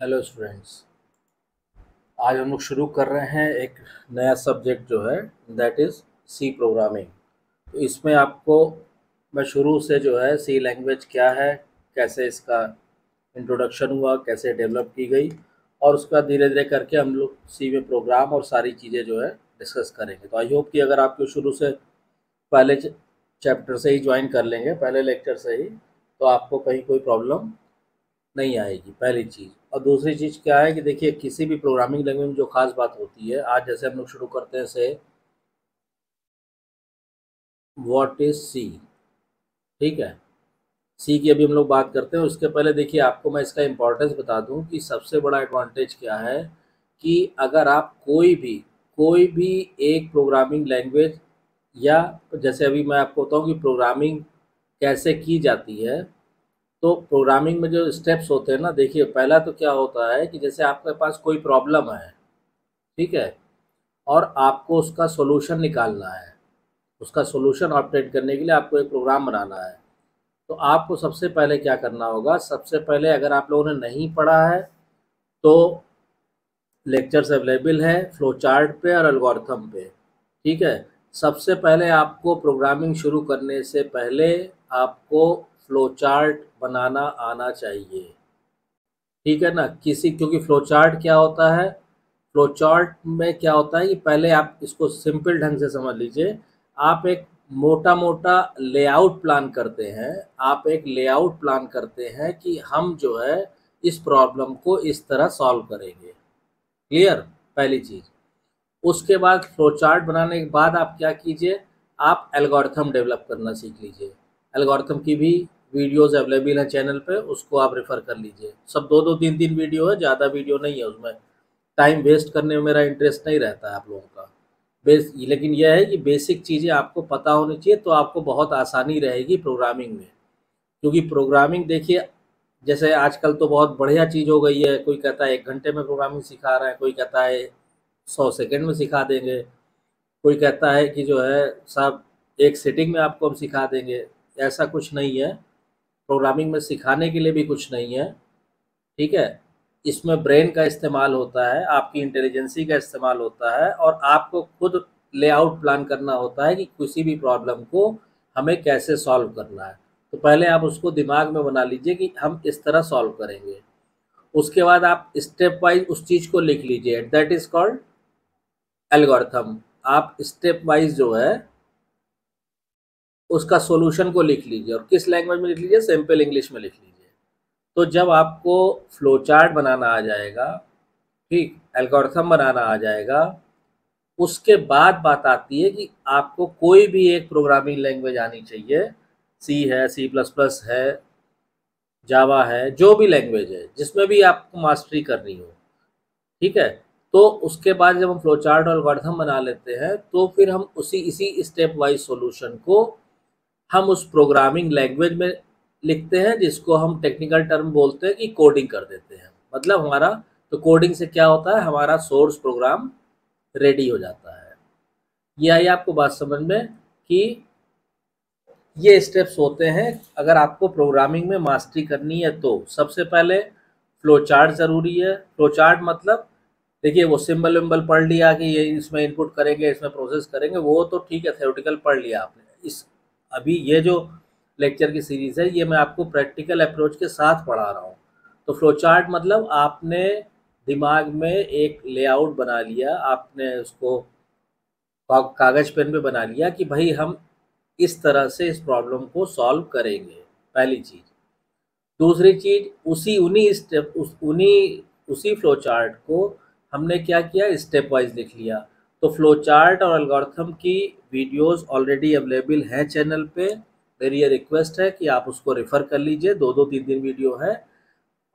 Hello students आज हम लोग शुरू कर रहे हैं एक नया सब्जेक्ट जो है दैट इज़ सी प्रोग्रामिंग तो इसमें आपको, मैं शुरू से जो है सी लैंग्वेज क्या है, कैसे इसका इंट्रोडक्शन हुआ, कैसे डेवलप की गई, और उसका धीरे धीरे करके हम लोग सी में प्रोग्राम और सारी चीज़ें जो है डिस्कस करेंगे। तो आई होप कि अगर आपको शुरू से पहले चैप्टर से ही ज्वाइन कर लेंगे, पहले लेक्चर से ही तो आपको कहीं कोई प्रॉब्लम नहीं आएगी, पहली चीज़। और दूसरी चीज़ क्या है कि देखिए, किसी भी प्रोग्रामिंग लैंग्वेज में जो खास बात होती है, आज जैसे हम लोग शुरू करते हैं से वॉट इज़ सी ठीक है? सी की अभी हम लोग बात करते हैं उसके पहले देखिए, आपको मैं इसका इम्पोर्टेंस बता दूँ कि सबसे बड़ा एडवांटेज क्या है कि अगर आप कोई भी कोई भी एक प्रोग्रामिंग लैंग्वेज या जैसे अभी मैं आपको बताऊँ कि प्रोग्रामिंग कैसे की जाती है तो प्रोग्रामिंग में जो स्टेप्स होते हैं ना, देखिए, पहला तो क्या होता है कि जैसे आपके पास कोई प्रॉब्लम है ठीक है, और आपको उसका सोल्यूशन निकालना है, उसका सोल्यूशन ऑप्टेट करने के लिए आपको एक प्रोग्राम बनाना है तो आपको सबसे पहले क्या करना होगा, सबसे पहले अगर आप लोगों ने नहीं पढ़ा है तो लेक्चर्स अवेलेबल है फ्लो चार्ट पे और अलगोरथम पे, ठीक है, सबसे पहले आपको प्रोग्रामिंग शुरू करने से पहले आपको फ्लो चार्ट बनाना आना चाहिए। ठीक है ना? किसी, क्योंकि फ्लो चार्ट क्या होता है? फ्लो चार्ट में क्या होता है कि पहले आप इसको सिंपल ढंग से समझ लीजिए। आप एक मोटा मोटा लेआउट प्लान करते हैं। आप एक लेआउट प्लान करते हैं कि हम जो है इस प्रॉब्लम को इस तरह सॉल्व करेंगे। क्लियर पहली चीज़। उसके बाद फ्लो चार्ट बनाने के बाद आप क्या कीजिए? आप एल्गोरिथम डेवलप करना सीख लीजिए। एल्गोरिथम की भी वीडियोस अवेलेबल हैं चैनल पे, उसको आप रेफ़र कर लीजिए। सब दो दो तीन तीन वीडियो है, ज़्यादा वीडियो नहीं है उसमें। टाइम वेस्ट करने में मेरा इंटरेस्ट नहीं रहता है आप लोगों का। बेस लेकिन यह है कि बेसिक चीज़ें आपको पता होनी चाहिए तो आपको बहुत आसानी रहेगी प्रोग्रामिंग में। क्योंकि प्रोग्रामिंग देखिए, जैसे आजकल तो बहुत बढ़िया चीज़ हो गई है, कोई कहता है एक घंटे में प्रोग्रामिंग सिखा रहे हैं, कोई कहता है सौ सेकेंड में सिखा देंगे। कोई कहता है कि जो है सब एक सेटिंग में आपको हम सिखा देंगे। ऐसा कुछ नहीं है। प्रोग्रामिंग में सिखाने के लिए भी कुछ नहीं है, ठीक है? इसमें ब्रेन का इस्तेमाल होता है, आपकी इंटेलिजेंसी का इस्तेमाल होता है और आपको खुद लेआउट प्लान करना होता है कि किसी भी प्रॉब्लम को हमें कैसे सॉल्व करना है। तो पहले आप उसको दिमाग में बना लीजिए कि हम इस तरह सॉल्व करेंगे। उसके बाद आप स्टेप वाइज उस चीज़ को लिख लीजिए, दैट इज़ कॉल्ड एल्गोरिथम। आप स्टेप वाइज जो है उसका सॉल्यूशन को लिख लीजिए और किस लैंग्वेज में लिख लीजिए? सिंपल इंग्लिश में लिख लीजिए। तो जब आपको फ्लो चार्ट बनाना आ जाएगा, ठीक एल्गोरिथम बनाना आ जाएगा, उसके बाद बात आती है कि आपको कोई भी एक प्रोग्रामिंग लैंग्वेज आनी चाहिए। सी है सी प्लस प्लस है जावा है, जो भी लैंग्वेज है, जिसमें भी आपको मास्टरी करनी हो। ठीक है? तो उसके बाद जब हम फ्लो चार्ट और एल्गोरिथम बना लेते हैं तो फिर हम उसी, इसी स्टेप वाइज सॉल्यूशन को हम उस प्रोग्रामिंग लैंग्वेज में लिखते हैं, जिसको हम टेक्निकल टर्म बोलते हैं कि कोडिंग कर देते हैं। मतलब हमारा तो कोडिंग से क्या होता है? हमारा सोर्स प्रोग्राम रेडी हो जाता है। ये आई आपको बात समझ में कि ये स्टेप्स होते हैं। अगर आपको प्रोग्रामिंग में मास्टरी करनी है तो सबसे पहले फ्लो चार्ट ज़रूरी है। फ्लो चार्ट मतलब देखिए, वो सिंबल विम्बल पढ़ लिया कि ये इसमें इनपुट करेंगे, इसमें प्रोसेस करेंगे, वो तो ठीक है थ्योरेटिकल पढ़ लिया आपने। इस अभी ये जो लेक्चर की सीरीज़ है, ये मैं आपको प्रैक्टिकल अप्रोच के साथ पढ़ा रहा हूँ। तो फ्लो चार्ट मतलब आपने दिमाग में एक लेआउट बना लिया, आपने उसको कागज़ पेन पे बना लिया कि भाई हम इस तरह से इस प्रॉब्लम को सॉल्व करेंगे, पहली चीज़। दूसरी चीज़, उसी, उन्हीं स्टेप उस, उन्हीं, उसी फ्लो चार्ट को हमने क्या किया? स्टेप वाइज लिख लिया। तो फ्लो चार्ट और अलगोरिथम की वीडियोस ऑलरेडी अवेलेबल हैं चैनल पे। मेरी ये रिक्वेस्ट है कि आप उसको रेफ़र कर लीजिए। दो दो तीन दिन वीडियो है।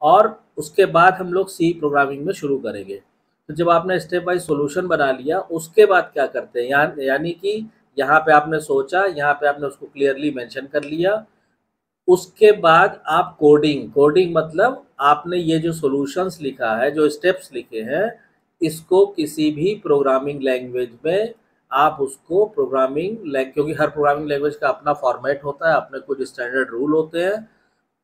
और उसके बाद हम लोग सी प्रोग्रामिंग में शुरू करेंगे। तो जब आपने स्टेप बाई सोल्यूशन बना लिया उसके बाद क्या करते हैं? या, यानी कि यहाँ पे आपने सोचा यहाँ पे आपने उसको क्लियरली मेंशन कर लिया। उसके बाद आप कोडिंग कोडिंग मतलब आपने ये जो सॉल्यूशंस लिखा है जो स्टेप्स लिखे हैं इसको किसी भी प्रोग्रामिंग लैंग्वेज में आप उसको प्रोग्रामिंग क्योंकि हर प्रोग्रामिंग लैंग्वेज का अपना फॉर्मेट होता है, अपने कुछ स्टैंडर्ड रूल होते हैं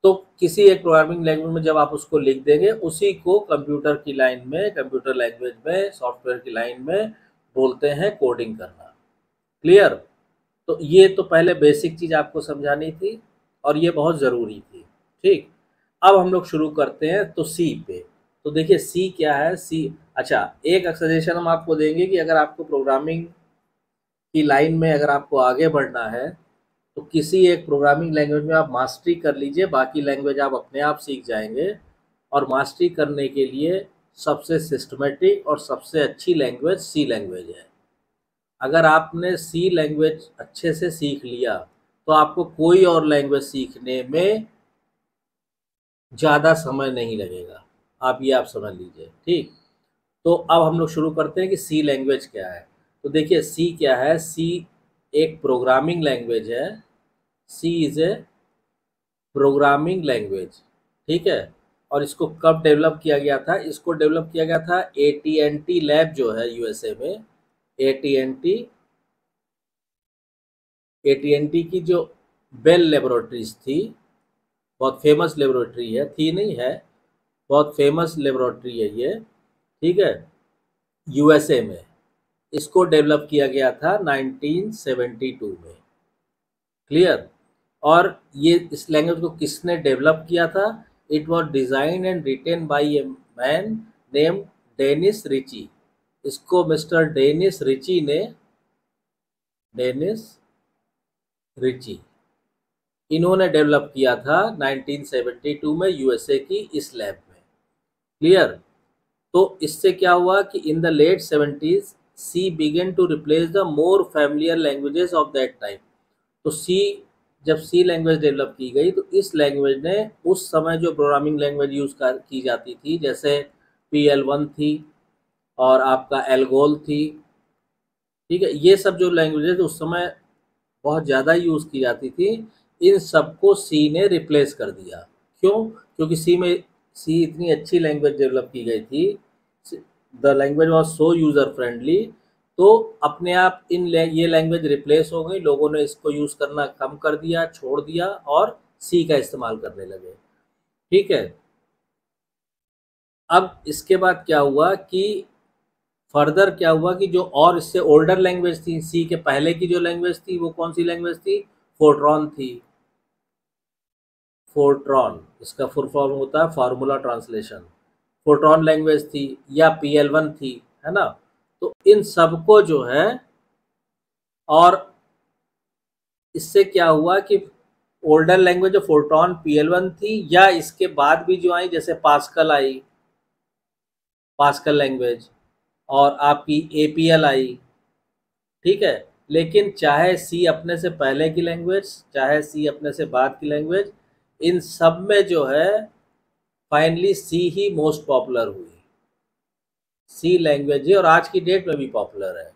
तो किसी एक प्रोग्रामिंग लैंग्वेज में जब आप उसको लिख देंगे, उसी को कंप्यूटर की लाइन में कंप्यूटर लैंग्वेज में सॉफ्टवेयर की लाइन में बोलते हैं कोडिंग करना। क्लियर तो ये तो पहले बेसिक चीज़ आपको समझानी थी और ये बहुत ज़रूरी थी, ठीक? अब हम लोग शुरू करते हैं तो सी पे। तो देखिए सी क्या है? सी अच्छा एक सजेशन हम आपको देंगे कि अगर आपको प्रोग्रामिंग की लाइन में अगर आपको आगे बढ़ना है तो किसी एक प्रोग्रामिंग लैंग्वेज में आप मास्टरी कर लीजिए, बाकी लैंग्वेज आप अपने आप सीख जाएँगे। और मास्टरी करने के लिए सबसे सिस्टमेटिक और सबसे अच्छी लैंग्वेज सी लैंग्वेज है। अगर आपने सी लैंग्वेज अच्छे से सीख लिया तो आपको कोई और लैंग्वेज सीखने में ज़्यादा समय नहीं लगेगा। आप ये आप समझ लीजिए, ठीक? तो अब हम लोग शुरू करते हैं कि सी लैंग्वेज क्या है। तो देखिए सी क्या है? सी एक प्रोग्रामिंग लैंग्वेज है। C is a programming language ठीक है? और इसको कब डेवलप किया गया था? इसको डेवलप किया गया था A T and T lab जो है यूएसए में। A T and T A T and T की जो बेल लेबोरेटरीज थी, बहुत फ़ेमस लेबोरेटरी है। थी नहीं है, बहुत फ़ेमस लेबोरेटरी है ये। ठीक है? यूएसए में। इसको डेवलप किया गया था 1972 में। क्लियर और ये इस लैंग्वेज को किसने डेवलप किया था? It was design and written by a man name Dennis Ritchie इसको मिस्टर डेनिस रिची ने डेनिस रिची इन्होंने डेवलप किया था 1972 में यूएसए की इस लैब में। क्लियर तो इससे क्या हुआ कि in the late seventies C began to replace the more familiar languages of that time तो सी जब सी लैंग्वेज डेवलप की गई तो इस लैंग्वेज ने उस समय जो प्रोग्रामिंग लैंग्वेज यूज़ कर, की जाती थी, जैसे पी एल वन थी और आपका एलगोल थी, ठीक है? ये सब जो लैंग्वेजेज उस समय बहुत ज़्यादा यूज़ की जाती थी, इन सबको सी ने रिप्लेस कर दिया। क्यों? क्योंकि सी में सी इतनी अच्छी लैंग्वेज डेवलप की गई थी the language was so user friendly तो अपने आप इन ये लैंग्वेज रिप्लेस हो गई। लोगों ने इसको यूज़ करना कम कर दिया, छोड़ दिया और सी का इस्तेमाल करने लगे। ठीक है? अब इसके बाद क्या हुआ कि फर्दर क्या हुआ कि जो और इससे ओल्डर लैंग्वेज थी सी के पहले की जो लैंग्वेज थी, वो कौन सी लैंग्वेज थी? फोर्ट्रॉन थी। फोर्ट्रॉन इसका फुल फॉर्म होता है फार्मूला ट्रांसलेशन फोर्ट्रॉन लैंग्वेज थी या पी एल वन थी, है ना? तो इन सबको जो है, और इससे क्या हुआ कि ओल्डर लैंग्वेज जो फोर्ट्रॉन पी एल वन थी या इसके बाद भी जो आई, जैसे पास्कल आई पास्कल लैंग्वेज और आपकी ए पी एल आई, ठीक है? लेकिन चाहे सी अपने से पहले की लैंग्वेज चाहे सी अपने से बाद की लैंग्वेज इन सब में जो है फाइनली सी ही मोस्ट पॉपुलर हुई। सी लैंग्वेज है और आज की डेट में भी पॉपुलर है।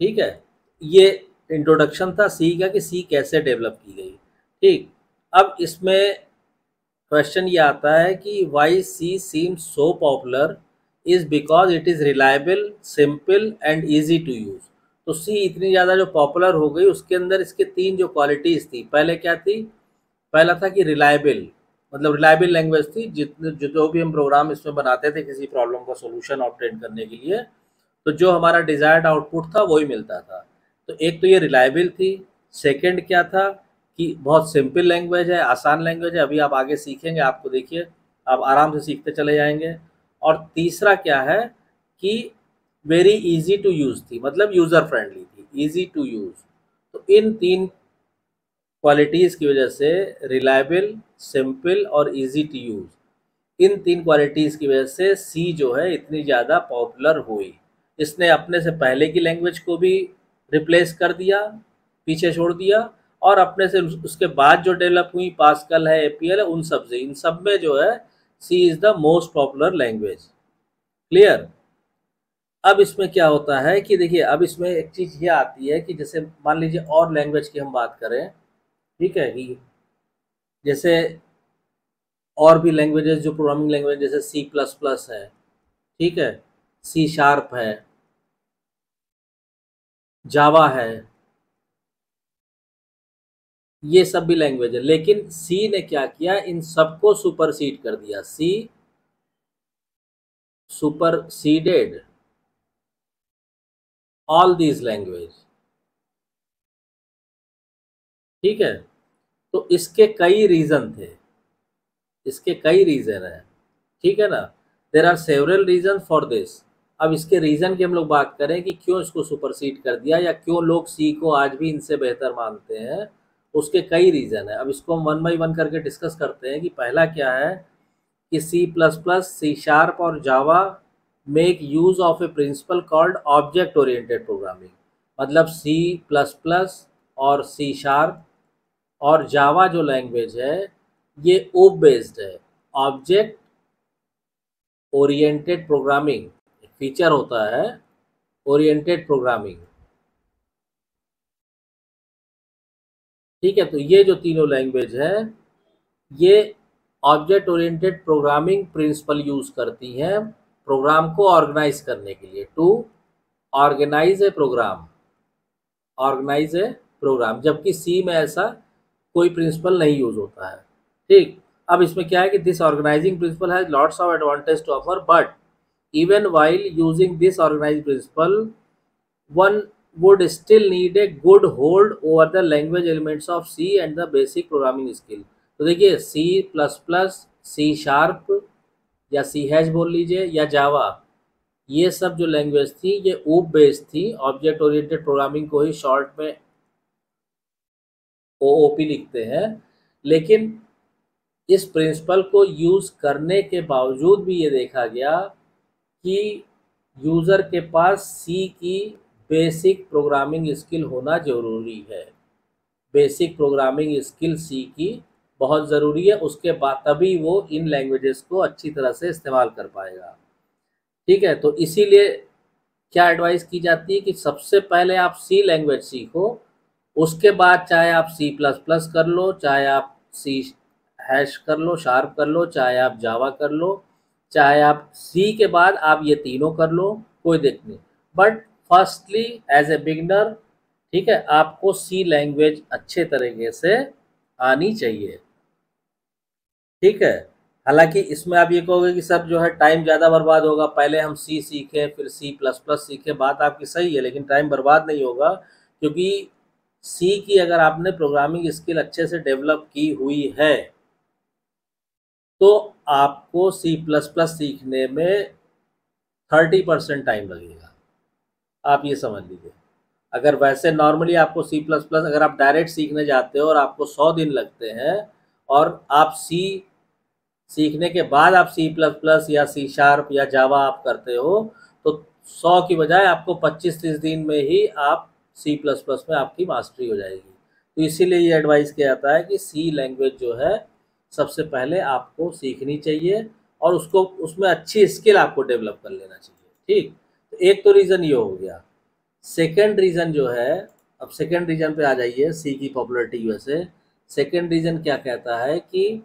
ठीक है? ये इंट्रोडक्शन था सी का कि सी कैसे डेवलप की गई। ठीक? अब इसमें क्वेश्चन ये आता है कि why C seem so popular is because it is reliable simple and easy to use तो सी इतनी ज़्यादा जो पॉपुलर हो गई, उसके अंदर इसके तीन जो क्वालिटीज़ थी, पहले क्या थी? पहला था कि रिलायबल मतलब रिलायबल लैंग्वेज थी, जितने जो भी हम प्रोग्राम इसमें बनाते थे किसी प्रॉब्लम का सोल्यूशन ऑप्टेन करने के लिए तो जो हमारा डिज़ायर्ड आउटपुट था, वही मिलता था। तो एक तो ये रिलायबल थी। सेकेंड क्या था कि बहुत सिंपल लैंग्वेज है, आसान लैंग्वेज है, अभी आप आगे सीखेंगे, आपको देखिए, आप आराम से सीखते चले जाएँगे। और तीसरा क्या है कि वेरी इजी टू यूज़ थी मतलब यूज़र फ्रेंडली थी इजी टू यूज़ तो इन तीन क्वालिटीज़ की वजह से रिलायबल सिंपल और इजी टू यूज़ इन तीन क्वालिटीज़ की वजह से सी जो है इतनी ज़्यादा पॉपुलर हुई। इसने अपने से पहले की लैंग्वेज को भी रिप्लेस कर दिया, पीछे छोड़ दिया और अपने से उसके बाद जो डेवलप हुई पास्कल है एपीएल है, उन सबसे, इन सब में जो है C is the most popular language clear अब इसमें क्या होता है कि देखिए, अब इसमें एक चीज़ ये आती है कि जैसे मान लीजिए और लैंग्वेज की हम बात करें ठीक है? कि जैसे और भी लैंग्वेजेस जो प्रोग्रामिंग लैंग्वेज जैसे सी प्लस प्लस है, ठीक है? सी शार्प है जावा है, ये सब भी लैंग्वेज है। लेकिन सी ने क्या किया? इन सबको सुपरसीड कर दिया। C superseded all these language ठीक है? तो इसके कई रीजन थे। इसके कई रीजन है। ठीक है ना? There are several reason for this अब इसके रीजन की हम लोग बात करें कि क्यों इसको सुपरसीड कर दिया या क्यों लोग सी को आज भी इनसे बेहतर मानते हैं, उसके कई रीजन है। अब इसको हम वन बाई वन करके डिस्कस करते हैं कि पहला क्या है कि C plus plus C sharp और Java make use of a principle called object oriented programming मतलब सी प्लस प्लस और सी शार्प और जावा जो लैंग्वेज है, ये ओप बेस्ड है. ऑब्जेक्ट ओरिएंटेड प्रोग्रामिंग फीचर होता है ओरिएंटेड प्रोग्रामिंग ठीक है तो ये जो तीनों लैंग्वेज है, ये object oriented programming principle use करती हैं प्रोग्राम को ऑर्गेनाइज करने के लिए. To organise a program organise a program जबकि सी में ऐसा कोई प्रिंसिपल नहीं यूज़ होता है। ठीक? अब इसमें क्या है कि this organising principle has lots of advantage to offer but even while using this organized principle, one would still need a good hold over the language elements of C and the basic programming skill. तो देखिए, C plus plus C sharp या C hatch बोल लीजिए, या जावा ये सब जो language थी, ये ऊप बेस्ड थी ऑब्जेक्ट ओरिएंटेड प्रोग्रामिंग को ही शॉर्ट में ओ ओ पी लिखते हैं, लेकिन इस प्रिंसिपल को यूज़ करने के बावजूद भी ये देखा गया कि यूज़र के पास सी की बेसिक प्रोग्रामिंग स्किल होना ज़रूरी है। बेसिक प्रोग्रामिंग स्किल सी की बहुत ज़रूरी है, उसके बाद तभी वो इन लैंग्वेजेस को अच्छी तरह से इस्तेमाल कर पाएगा। ठीक है तो इसीलिए क्या एडवाइस की जाती है कि सबसे पहले आप सी लैंग्वेज सीखो उसके बाद चाहे आप सी प्लस प्लस कर लो, चाहे आप सी हैश कर लो शार्प कर लो, चाहे आप जावा कर लो, चाहे आप सी के बाद आप ये तीनों कर लो, कोई दिक्कत नहीं। But firstly as a beginner ठीक है, आपको सी लैंग्वेज अच्छे तरीके से आनी चाहिए। ठीक है, हालाँकि इसमें आप ये कहोगे कि सब जो है टाइम ज़्यादा बर्बाद होगा, पहले हम सी सीखें, फिर सी प्लस प्लस सीखें, बात आपकी सही है, लेकिन टाइम बर्बाद नहीं होगा, क्योंकि सी की अगर आपने प्रोग्रामिंग स्किल अच्छे से डेवलप की हुई है तो आपको सी प्लस प्लस सीखने में थर्टी परसेंट टाइम लगेगा। आप ये समझ लीजिए। अगर वैसे नॉर्मली आपको सी प्लस प्लस अगर आप डायरेक्ट सीखने जाते हो और आपको सौ दिन लगते हैं और आप सी सीखने के बाद आप सी प्लस प्लस या सी शार्प या जावा आप करते हो तो सौ की बजाय आपको पच्चीस तीस दिन में ही आप सी प्लस प्लस में आपकी मास्टरी हो जाएगी। तो इसीलिए ये एडवाइस किया जाता है कि सी लैंग्वेज जो है, सबसे पहले आपको सीखनी चाहिए और उसको, उसमें अच्छी स्किल आपको डेवलप कर लेना चाहिए, ठीक? तो एक तो रीज़न ये हो गया। सेकेंड रीज़न जो है, अब सेकेंड रीज़न पे आ जाइए सी की पॉपुलरिटी वैसे सेकेंड रीज़न क्या कहता है कि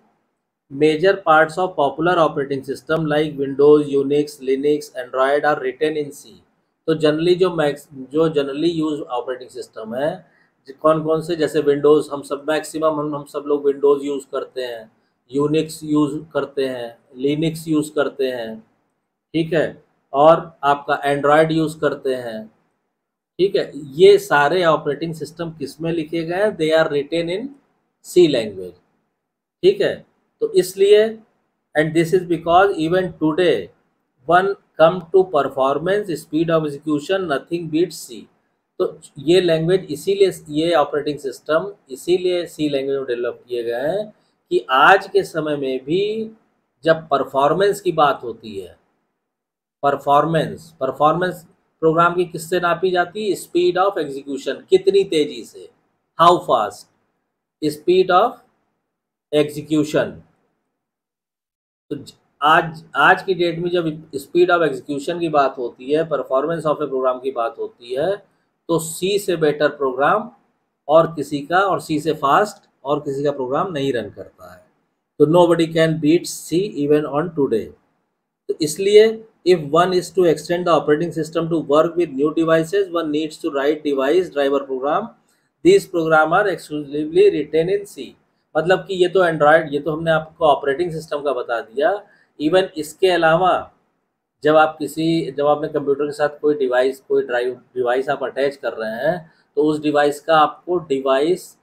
major parts of popular operating system like Windows Unix Linux Android are written in C तो जनरली जो मैक्स जो जनरली यूज़ ऑपरेटिंग सिस्टम है कौन कौन से, जैसे विंडोज़ हम सब मैक्सिमम हम हम सब लोग विंडोज़ यूज़ करते हैं यूनिक्स यूज़ करते हैं लिनिक्स यूज़ करते हैं, ठीक है? और आपका एंड्रॉयड यूज़ करते हैं, ठीक है? ये सारे ऑपरेटिंग सिस्टम किसमें लिखे गए हैं? They are written in C language ठीक है? तो इसलिए and this is because even today one come to performance, speed of execution, nothing beat C. तो ये लैंग्वेज इसीलिए, ये ऑपरेटिंग सिस्टम इसीलिए सी लैंग्वेज में डेवलप किए गए हैं कि आज के समय में भी जब परफॉर्मेंस की बात होती है, परफॉर्मेंस परफॉर्मेंस प्रोग्राम की किससे नापी जाती है? स्पीड ऑफ़ एग्जीक्यूशन, कितनी तेज़ी से, how fast, speed of execution. तो आज आज की डेट में जब स्पीड ऑफ़ एग्जीक्यूशन की बात होती है परफॉर्मेंस ऑफ़ ए प्रोग्राम की बात होती है तो सी से बेटर प्रोग्राम और किसी का, और सी से फास्ट और किसी का प्रोग्राम नहीं रन करता है। तो nobody can beat C even on today तो इसलिए if one is to extend the operating system to work with new devices one needs to write device driver program this program are exclusively written in C मतलब कि ये तो Android ये तो हमने आपको ऑपरेटिंग सिस्टम का बता दिया। इवन इसके अलावा, जब आप किसी, जब आपने कंप्यूटर के साथ कोई डिवाइस कोई ड्राइव डिवाइस आप अटैच कर रहे हैं तो उस डिवाइस का आपको डिवाइस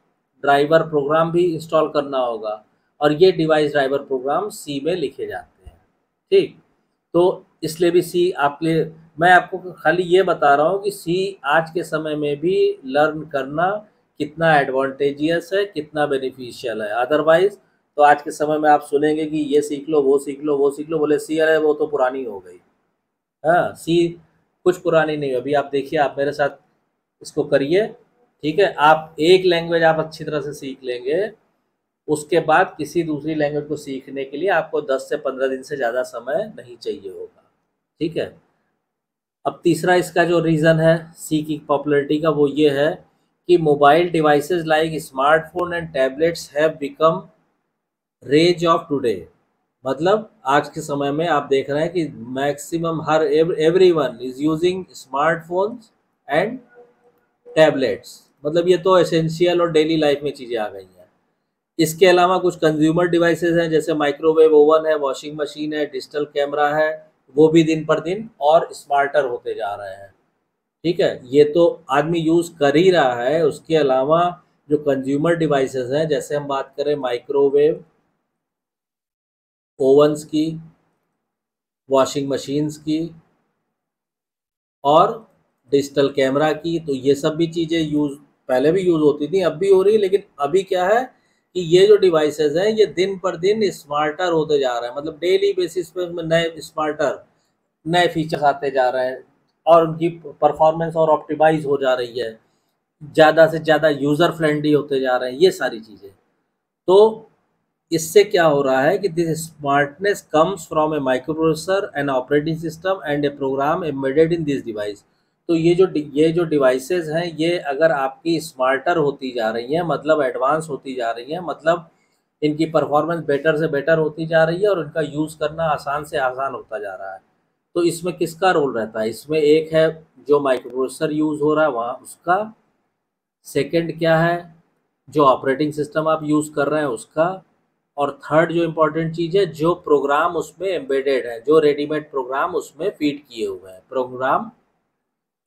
ड्राइवर प्रोग्राम भी इंस्टॉल करना होगा। और ये डिवाइस ड्राइवर प्रोग्राम सी में लिखे जाते हैं। ठीक? तो इसलिए भी सी आपके, मैं आपको खाली ये बता रहा हूँ कि सी आज के समय में भी लर्न करना कितना एडवांटेजियस है, कितना बेनिफिशियल है। अदरवाइज़ तो आज के समय में आप सुनेंगे कि ये सीख लो, वो सीख लो, वो सीख लो, बोले, सी, अरे, वो तो पुरानी हो गई। हाँ सी कुछ पुरानी नहीं अभी आप देखिए, आप मेरे साथ इसको करिए, ठीक है? आप एक लैंग्वेज आप अच्छी तरह से सीख लेंगे, उसके बाद किसी दूसरी लैंग्वेज को सीखने के लिए आपको 10 से 15 दिन से ज़्यादा समय नहीं चाहिए होगा, ठीक है? अब तीसरा इसका जो रीज़न है सी की पॉपुलरिटी का, वो ये है कि mobile devices like smartphone and tablets have become rage of today मतलब आज के समय में आप देख रहे हैं कि maximum her everyone is using smartphones and tablets मतलब ये तो एसेंशियल और डेली लाइफ में चीज़ें आ गई हैं। इसके अलावा कुछ कंज्यूमर डिवाइसेस हैं, जैसे माइक्रोवेव ओवन है वॉशिंग मशीन है डिजिटल कैमरा है, वो भी दिन पर दिन और स्मार्टर होते जा रहे हैं। ठीक है? ये तो आदमी यूज़ कर ही रहा है। उसके अलावा जो कंज्यूमर डिवाइसेस हैं, जैसे हम बात करें माइक्रोवेव ओवंस की, वॉशिंग मशीन्स की और डिजिटल कैमरा की। तो ये सब भी चीज़ें यूज़, पहले भी यूज़ होती थी, अब भी हो रही है, लेकिन अभी क्या है कि ये जो डिवाइसेस हैं, ये दिन पर दिन स्मार्टर होते जा रहे हैं। मतलब डेली बेसिस पे उसमें नए स्मार्टर, नए फीचर्स आते जा रहे हैं और उनकी परफॉर्मेंस और ऑप्टिमाइज हो जा रही है। ज़्यादा से ज़्यादा यूज़र फ्रेंडली होते जा रहे हैं, ये सारी चीज़ें। तो इससे क्या हो रहा है कि this smartness comes from a microprocessor an operating system and a program embedded in this device तो ये जो ये जो डिवाइसेस हैं, ये अगर आपकी स्मार्टर होती जा रही हैं मतलब एडवांस होती जा रही हैं मतलब इनकी परफॉर्मेंस बेटर से बेटर होती जा रही है और इनका यूज़ करना आसान से आसान होता जा रहा है। तो इसमें किसका रोल रहता है? इसमें एक है जो माइक्रोप्रोसेसर यूज़ हो रहा है, वहाँ उसका सेकेंड क्या है? जो ऑपरेटिंग सिस्टम आप यूज़ कर रहे हैं, उसका और थर्ड जो इम्पोर्टेंट चीज़ है, जो प्रोग्राम उसमें एम्बेडेड है, जो रेडीमेड प्रोग्राम उसमें फ़ीड किए हुए हैं। प्रोग्राम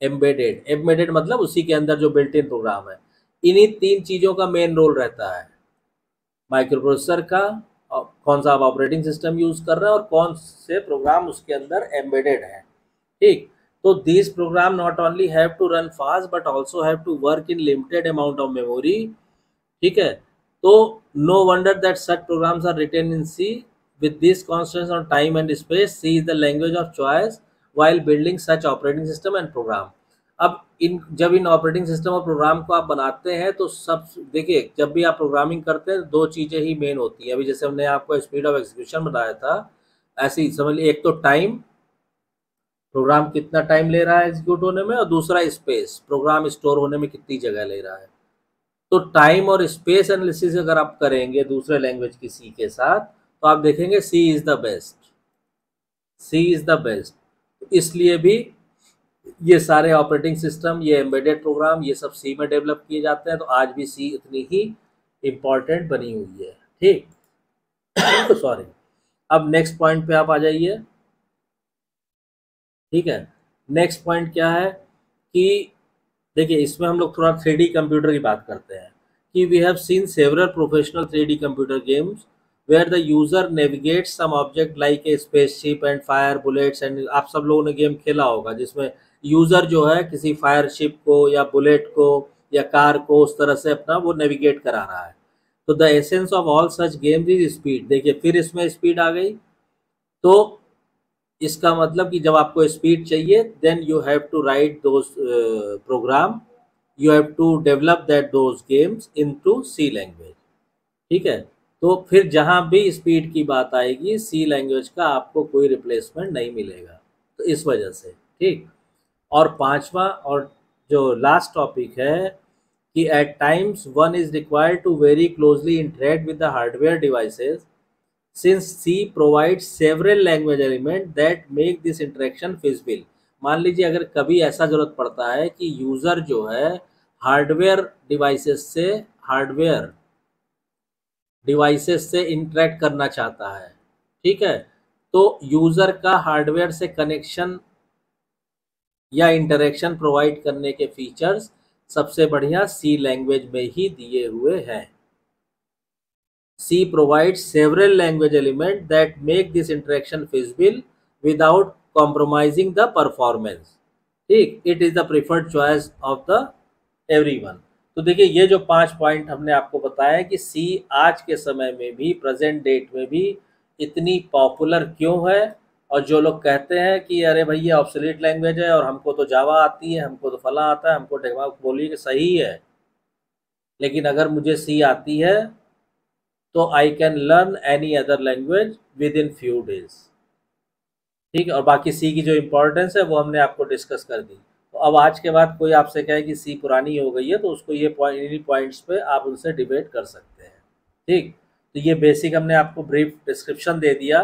एम्बेडेड एम्बेडेड मतलब उसी के अंदर जो बिल्ट इन प्रोग्राम है। इन्हीं तीन चीज़ों का मेन रोल रहता है। माइक्रो प्रोसेसर का कौन सा आप ऑपरेटिंग सिस्टम यूज़ कर रहे हैं और कौन से प्रोग्राम उसके अंदर एम्बेडेड हैं। ठीक? तो this program not only have to run fast but also have to work in limited amount of memory ठीक है? तो no wonder that such programs are written in C with this constraints on time and space, c is the language of choice while building such operating system and program अब इन, जब इन operating system और program को आप बनाते हैं तो सब, देखिए, जब भी आप प्रोग्रामिंग करते हैं, दो चीज़ें ही मेन होती हैं। अभी जैसे हमने आपको स्पीड ऑफ़ एग्जीक्यूशन बताया था, ऐसे ही समझ लीजिए, एक तो टाइम प्रोग्राम कितना टाइम ले रहा है एग्जीक्यूट होने में, और दूसरा स्पेस प्रोग्राम स्टोर होने में कितनी जगह ले रहा है। तो टाइम और स्पेस एनालिसिस अगर आप करेंगे दूसरे लैंग्वेज की सी के साथ तो आप देखेंगे C is the best C is the best इसलिए भी ये सारे ऑपरेटिंग सिस्टम ये एम्बेडेड प्रोग्राम ये सब सी में डेवलप किए जाते हैं तो आज भी सी इतनी ही इंपॉर्टेंट बनी हुई है। ठीक? सॉरी अब नेक्स्ट पॉइंट पे आप आ जाइए। ठीक है? नेक्स्ट पॉइंट क्या है? कि देखिए, इसमें हम लोग थोड़ा थ्री कंप्यूटर की बात करते हैं कि we have seen several professional three computer games where the user navigate some object like a space ship and fire bullets and आप सब लोगों ने गेम खेला होगा, जिसमें यूज़र जो है किसी फायर शिप को या बुलेट को या कार को उस तरह से अपना वो नेविगेट करा रहा है। तो the essence of all such games is speed देखिए, फिर इसमें स्पीड आ गई। तो इसका मतलब कि जब आपको स्पीड चाहिए then you have to write those program you have to develop that those games into C language ठीक है? तो फिर जहाँ भी स्पीड की बात आएगी सी लैंग्वेज का आपको कोई रिप्लेसमेंट नहीं मिलेगा। तो इस वजह से, ठीक? और पांचवा और जो लास्ट टॉपिक है कि at times one is required to very closely interact with the hardware devices since C provide several language element that make this interaction feasible मान लीजिए अगर कभी ऐसा ज़रूरत पड़ता है कि यूज़र जो है हार्डवेयर डिवाइसेस से हार्डवेयर डिवाइसेस से इंटरेक्ट करना चाहता है, ठीक है? तो यूज़र का हार्डवेयर से कनेक्शन या इंटरेक्शन प्रोवाइड करने के फीचर्स सबसे बढ़िया सी लैंग्वेज में ही दिए हुए हैं। C provide several language element that make this interaction feasible without compromising the performance ठीक it is the preferred choice of the everyone तो देखिए, ये जो पाँच पॉइंट हमने आपको बताया कि सी आज के समय में भी प्रेजेंट डेट में भी इतनी पॉपुलर क्यों है? और जो लोग कहते हैं कि, अरे भाई, ये ऑब्सोलीट लैंग्वेज है और हमको तो जावा आती है, हमको तो फला आता है, हमको टेक्मा बोली कि सही है। लेकिन अगर मुझे सी आती है तो I can learn any other language within few days ठीक है? और बाकी सी की जो इम्पोर्टेंस है, वो हमने आपको डिस्कस कर दी। तो अब आज के बाद कोई आपसे कहे कि सी पुरानी हो गई है तो उसको ये पॉइंट इन्हीं पॉइंट्स पे आप उनसे डिबेट कर सकते हैं। ठीक? तो ये बेसिक हमने आपको ब्रीफ डिस्क्रिप्शन दे दिया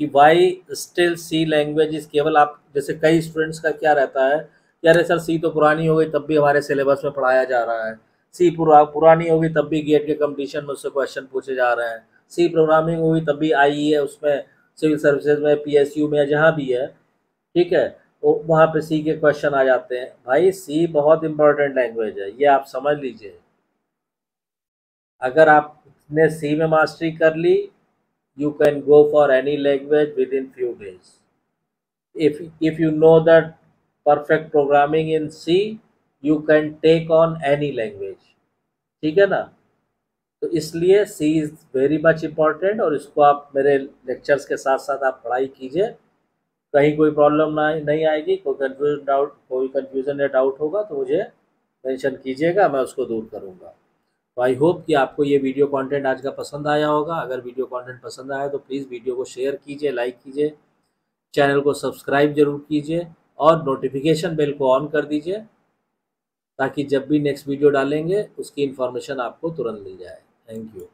कि why still C language is केवल आप, जैसे कई स्टूडेंट्स का क्या रहता है कि, अरे सर सी तो पुरानी हो गई, तब भी हमारे सिलेबस में पढ़ाया जा रहा है। सी पुरा, पुरानी होगी तब भी गेट के कंपटीशन में उससे क्वेश्चन पूछे जा रहे हैं। सी प्रोग्रामिंग होगी तब भी आई है उसमें सिविल सर्विसेज़ में पीएसयू में जहाँ भी है। ठीक है? तो वहाँ पे सी के क्वेश्चन आ जाते हैं। भाई सी बहुत इंपॉर्टेंट लैंग्वेज है, ये आप समझ लीजिए। अगर आपने सी में मास्टरी कर ली, you can go for any language within few days if if you know that perfect programming in c you can take on any language. ठीक है ना? तो इसलिए C is very much important और इसको आप मेरे लेक्चर्स के साथ साथ आप पढ़ाई कीजिए। कहीं कोई प्रॉब्लम ना, नहीं आएगी, कोई कन्फ्यूज़न डाउट कोई कन्फ्यूज़न या डाउट होगा तो मुझे मेंशन कीजिएगा, मैं उसको दूर करूँगा। तो आई होप कि आपको ये वीडियो कंटेंट आज का पसंद आया होगा। अगर वीडियो कंटेंट पसंद आया तो प्लीज़ वीडियो को शेयर कीजिए लाइक कीजिए। चैनल को सब्सक्राइब ज़रूर कीजिए और नोटिफिकेशन बेल को ऑन कर दीजिए। ताकि जब भी नेक्स्ट वीडियो डालेंगे उसकी इन्फॉर्मेशन आपको तुरंत मिल जाए। Thank you